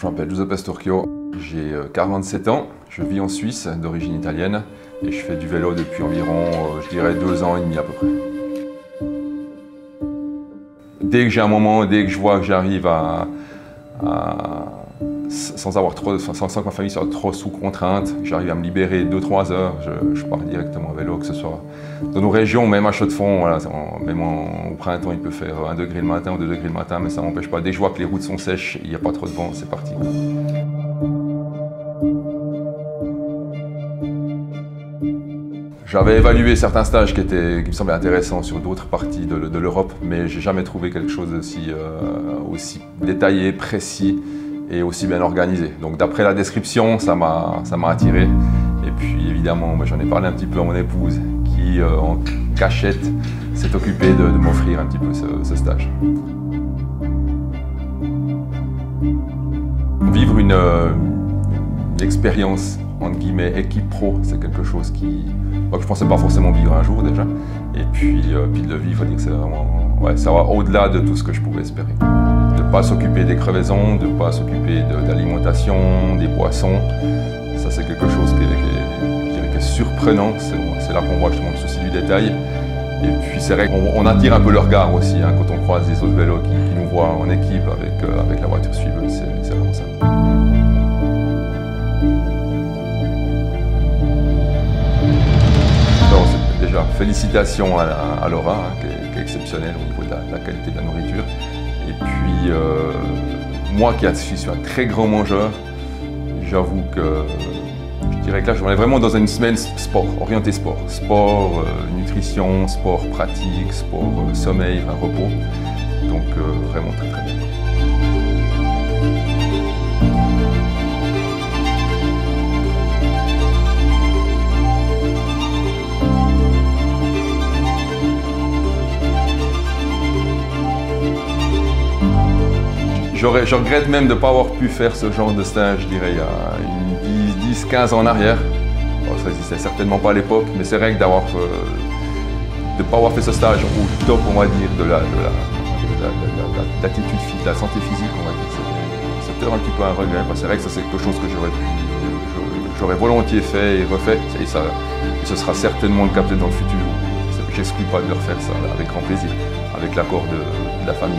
Je m'appelle Giuseppe Storchio, j'ai 47 ans, je vis en Suisse d'origine italienne et je fais du vélo depuis environ, euh, je dirais, deux ans et demi à peu près. Dès que j'ai un moment, dès que je vois que j'arrive à, sans avoir trop, sans, que ma famille soit trop sous contrainte, j'arrive à me libérer 2-3 heures, je, pars directement à vélo, que ce soit dans nos régions, même à Chaux-de-Fonds, voilà, même au printemps, il peut faire 1 degré le matin ou 2 degrés le matin, mais ça m'empêche pas. Dès que je vois que les routes sont sèches, il n'y a pas trop de vent, c'est parti. J'avais évalué certains stages qui, étaient, qui me semblaient intéressants sur d'autres parties de, l'Europe, mais j'ai jamais trouvé quelque chose aussi, euh, aussi détaillé, précis et aussi bien organisé. Donc d'après la description, ça m'a attiré. Et puis évidemment, j'en ai parlé un petit peu à mon épouse qui, euh, en cachette, s'est occupée de, m'offrir un petit peu ce, stage. Vivre une, euh, expérience entre guillemets équipe pro, c'est quelque chose qui, que je pensais pas forcément vivre un jour déjà. Et puis, euh, de le vivre, c'est vraiment, ouais, ça va au-delà de tout ce que je pouvais espérer. De ne pas s'occuper des crevaisons, de ne pas s'occuper de, l'alimentation, des boissons, ça c'est quelque chose qui est, surprenant. C'est là qu'on voit justement le souci du détail. Et puis c'est vrai qu'on attire un peu le regard aussi hein, quand on croise des autres vélos qui, nous voient en équipe avec, euh, avec la voiture suiveuse. C'est vraiment ça. félicitations à, Laura, hein, qui, est, exceptionnelle au niveau de la, qualité de la nourriture. Et puis, euh, moi qui suis un très grand mangeur, j'avoue que je dirais que là, je suis vraiment dans une semaine sport, orientée sport. Sport, euh, nutrition, sport pratique, sport euh, sommeil, repos. Donc, vraiment très très bien. Je regrette même de ne pas avoir pu faire ce genre de stage, je dirais, il y a 10-15 ans en arrière. ça n'existait certainement pas à l'époque, mais c'est vrai que d'avoir, euh, de ne pas avoir fait ce stage au top, on va dire, de la, physique, de la santé physique, on va dire, c'est peut-être un petit peu un regret. C'est vrai que ça c'est quelque chose que j'aurais j'aurais volontiers fait et refait, et, ça, ce sera certainement le cas peut-être dans le futur. J'exclus pas de le refaire ça avec grand plaisir, avec l'accord de, la famille.